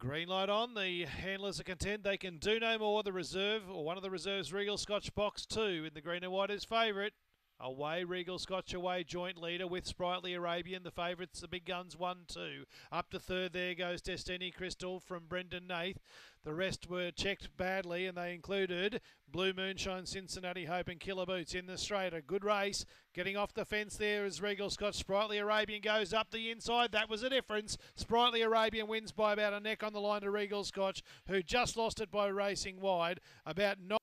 Green light on. The handlers are content. They can do no more. The reserve, or one of the reserves, Regal Scotch Box 2 in the green and white is favourite. Away, Regal Scotch away, joint leader with Sprightly Arabian. The favourites, the big guns, 1 2. Up to third, there goes Destiny Crystal from Brendan Nath. The rest were checked badly, and they included Blue Moonshine, Cincinnati Hope, and Killer Boots in the straight. A good race. Getting off the fence there as Regal Scotch. Sprightly Arabian goes up the inside. That was a difference. Sprightly Arabian wins by about a neck on the line to Regal Scotch, who just lost it by racing wide. About nine.